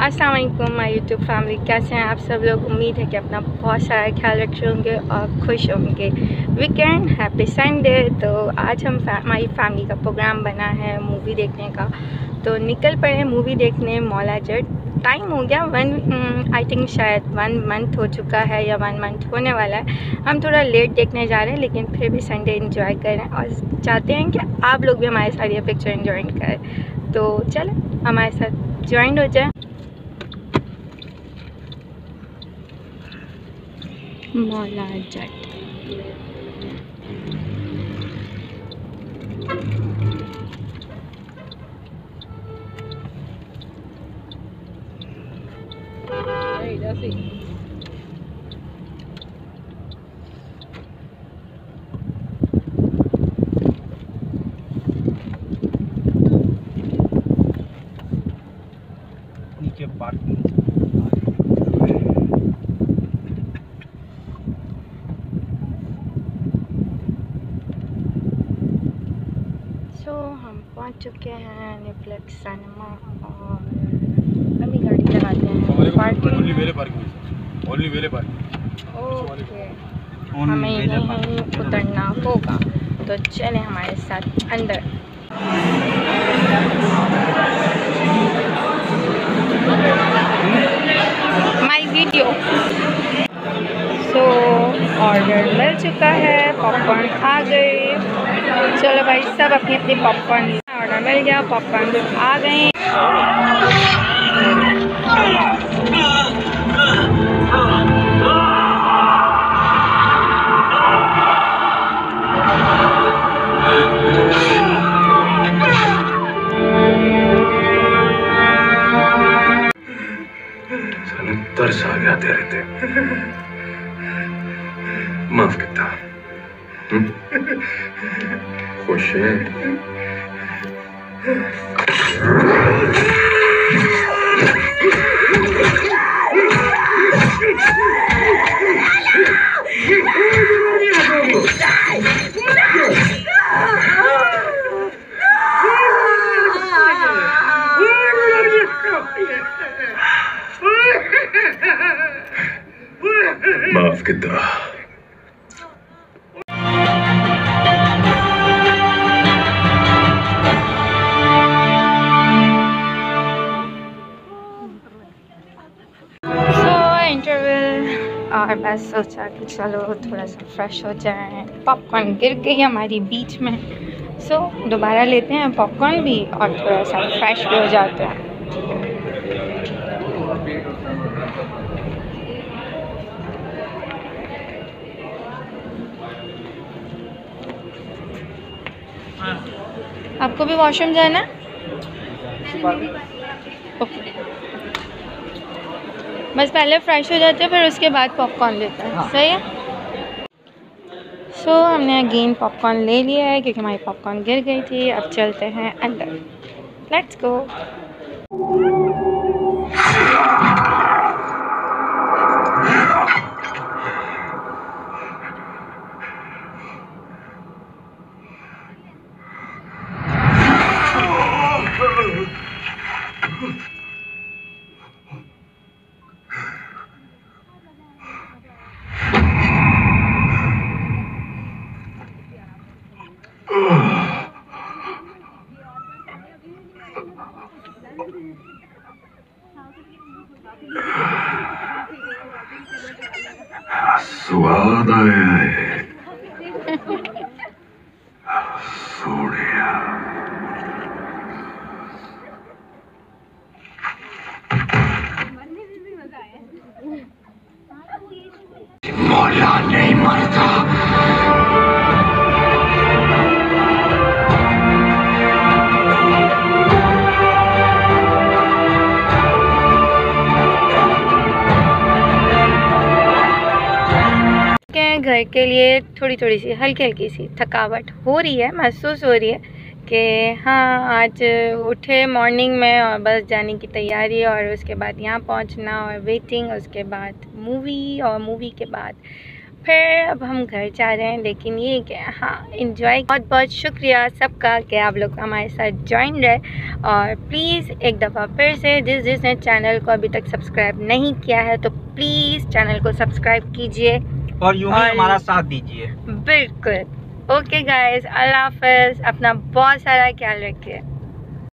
अस्सलाम वालेकुम my YouTube family कैसे हैं आप सब लोग? उम्मीद है कि अपना बहुत सारा ख्याल रखे होंगे और खुश होंगे। वीकेंड हैप्पी संडे तो आज हम हमारी फैमिली का प्रोग्राम बना है मूवी देखने का। तो निकल पड़े मूवी देखने मौला जट। टाइम हो गया वन आई थिंक शायद वन मंथ हो चुका है या वन मंथ होने वाला है। हम थोड़ा लेट देखने जा रहे हैं, लेकिन फिर भी संडे इंजॉय करें और चाहते हैं कि आप लोग भी हमारे साथ ये पिक्चर इंजॉय करें। तो चलें, हमारे साथ ज्वाइन हो जाए। मौला जट नीचे पार्किंग सो हम पहुँच चुके हैं निप्लेक्स सिनेमा और अभी गाड़ी लगाते हैं। Parking only valet parking only valet parking okay हमें यहीं उतरना होगा। तो चलें हमारे साथ अंदर। माय वीडियो सो ऑर्डर मिल चुका है। पॉपकॉर्न आ गए चलो भाई सब अपनी अपनी पॉपकॉर्न मिल गया पॉपकॉर्न आ गए। तरस आ गया तेरे ते। माफ़ किता हम्म? खुश है? माफ़ किता और बस सोचा कि चलो थोड़ा सा फ्रेश हो जाए। पॉपकॉर्न गिर गई हमारी बीच में। सो so, दोबारा लेते हैं पॉपकॉर्न भी और थोड़ा सा फ्रेश भी हो जाते हैं। आपको भी वॉशरूम जाना? ओके बस पहले फ्रेश हो जाते हैं फिर उसके बाद पॉपकॉर्न लेते हैं। हाँ। सही है? सो so, हमने अगेन पॉपकॉर्न ले लिया है क्योंकि हमारी पॉपकॉर्न गिर गई थी। अब चलते हैं अंदर। लेट्स गो स्वाद आया है। सोनिया। मौला नहीं मरता। के घर के लिए थोड़ी थोड़ी सी हल्की हल्की सी थकावट हो रही है, महसूस हो रही है कि हाँ आज उठे मॉर्निंग में और बस जाने की तैयारी और उसके बाद यहाँ पहुँचना और वेटिंग उसके बाद मूवी और मूवी के बाद फिर अब हम घर जा रहे हैं। लेकिन ये कि हाँ इंजॉय बहुत बहुत शुक्रिया सबका कि आप लोग हमारे साथ ज्वाइन रहे और प्लीज़ एक दफ़ा फिर से जिस जिसने चैनल को अभी तक सब्सक्राइब नहीं किया है तो प्लीज़ चैनल को सब्सक्राइब कीजिए। और यूँ ही हमारा साथ दीजिए। बिल्कुल। ओके गाइस अल्लाह हाफ़िज़। अपना बहुत सारा ख्याल रखिए।